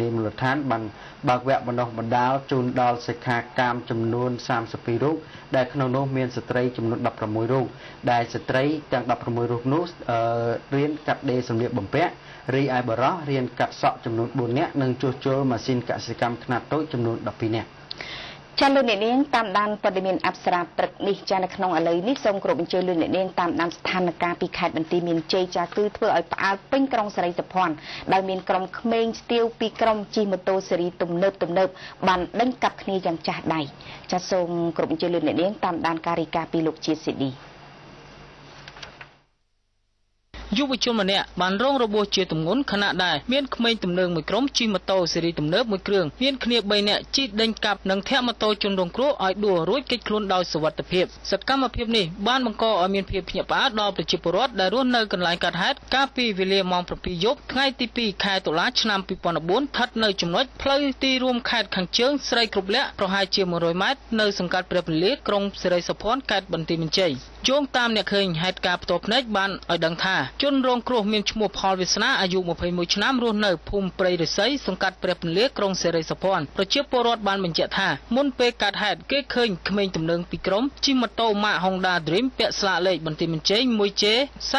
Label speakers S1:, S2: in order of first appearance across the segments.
S1: នីមូលដ្ឋានបានបើកវគ្គបណ្ដុះបណ្ដាលជូនដល់សិក្ខាកាមចំនួន32រូបដែលក្នុងនោះមានស្ត្រីចំនួន16រូបដែលស្ត្រីទាំង16រូបនោះរៀនកាត់ដេរសម្លៀកបំពាក់រីឯបរោះរៀនកាត់សក់ចំនួន4នាក់និងជួសជុលម៉ាស៊ីនកសិកម្មខ្នាតតូចចំនួន12នាក់
S2: ចាលោកអ្នកនាងតាមដានព័ត៌មានអប្សរាព្រឹកនេះចានៅក្នុងឥឡូវនេះសូមគោរពអញ្ជើញលោកអ្នកនាងតាមដានស្ថានភាពពីខេត្តបន្ទាយមានជ័យចាគឺធ្វើឲ្យផ្អើលពេញក្រុងសេរីសុភ័ណ្ឌដោយមានក្រុមក្មេងស្ទាវពីក្រុមជិះម៉ូតូស៊េរីទំនើបទំនើបបានដេញកាប់គ្នាយ៉ាងចាស់ដៃចាសូមគោរពអញ្ជើញលោកអ្នកនាងតាមដានការរីកាពីលោកជាស៊ីឌី
S3: យុវជនម្នាក់បានរងរបួសជាទម្ងន់ខណៈដែលមានក្មេងទំនើងមួយក្រុមជិះម៉ូតូស៊េរីទំនើបមួយគ្រឿងមានគ្នា3នាក់ជិះដេញកាប់និងធាក់ម៉ូតូជនរងគ្រោះឲ្យដួលរួចគេចខ្លួនដោយសុវត្ថិភាពសកម្មភាពនេះបានបង្កឲ្យមានភាពភ្ញាក់ផ្អើលដល់ប្រជាពលរដ្ឋដែលរស់នៅកន្លែងកើតហេតុកាលពីវេលាម៉ោង7យប់ថ្ងៃទី2ខែតុលាឆ្នាំ2014ស្ថិតនៅចំណុចផ្លូវទីរួមខេត្តខាងជើងស្រីគ្រប់លក្ខប្រហែលជា100ម៉ែត្រនៅសង្កាត់ព្រះពន្លាក្រុងសិរីសុភ័ណ្ឌខេត្តបន្ទាយមានជ័យយោងតាមអ្នកឃើញហេតុការណ៍ផ្ទាល់ភ្នែកបានឲ្យដឹងថាជនរងគ្រោះមានឈ្មោះផលវាសនាអាយុ21ឆ្នាំរស់នៅភូមិព្រៃរិស័យសង្កាត់ព្រះពន្លាក្រុងសេរីសុភ័ណ្ឌប្រជាពលរដ្ឋបានបញ្ជាក់ថាមុនពេលកើតហេតុគេឃើញក្មេងទំនើងពីរក្រុមជិះម៉ូតូម៉ាក Honda Dream ពាក់ស្លាកលេខបន្ទាយមានជ័យ 1J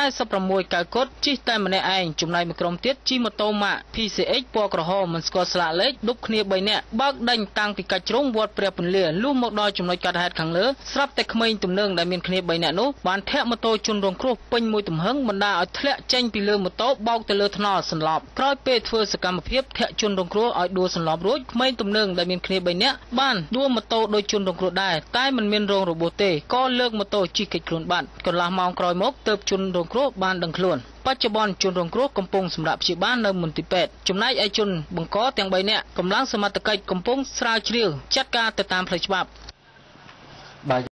S3: 46 កៅកុដជិះតែម្នាក់ឯងចំណែកមួយក្រុមទៀតជិះម៉ូតូម៉ាក PCX ពណ៌ក្រហមមិនស្គាល់ស្លាកលេខដប់គ្នា3នាក់បើកដេញតាំងពីកាច់ជ្រុងវត្តព្រះពន្លាលុះមកដល់ចំណុចកាត់ហេតុខាងលើស្រាប់តែក្មេងទំនើងដែលមានគ្នា3នាក់នោះបានធាក់ម៉ូតូជនរងគ្រោះពេញមួយទំហឹងបណ្ដាឲ្យធ្លាក់ចេញពីលើម៉ូតូបោកទៅលើថ្នល់សន្លប់ក្រោយពេលធ្វើសកម្មភាពធាក់ជនរងគ្រោះឲ្យដួលសន្លប់រួចក្មេងទំនើងដែលមានគ្នា3នាក់បានដួលម៉ូតូដោយជនរងគ្រោះដែរតែមិនមានរងរបួសទេក៏លើកម៉ូតូជិះគេចខ្លួនបាត់កន្លះម៉ោងក្រោយមកទើបជនរងគ្រោះបានដឹងខ្លួនបច្ចុប្បន្នជនរងគ្រោះកំពុងសម្រាប់ព្យាបាលនៅមន្ទីរពេទ្យចំណែកឯជនបង្កទាំង3នាក់កម្លាំងសមត្ថកិច្ចកំពុងស្រាវជ្រាវចាត់ការទៅតាមផ្លូវច្បាប់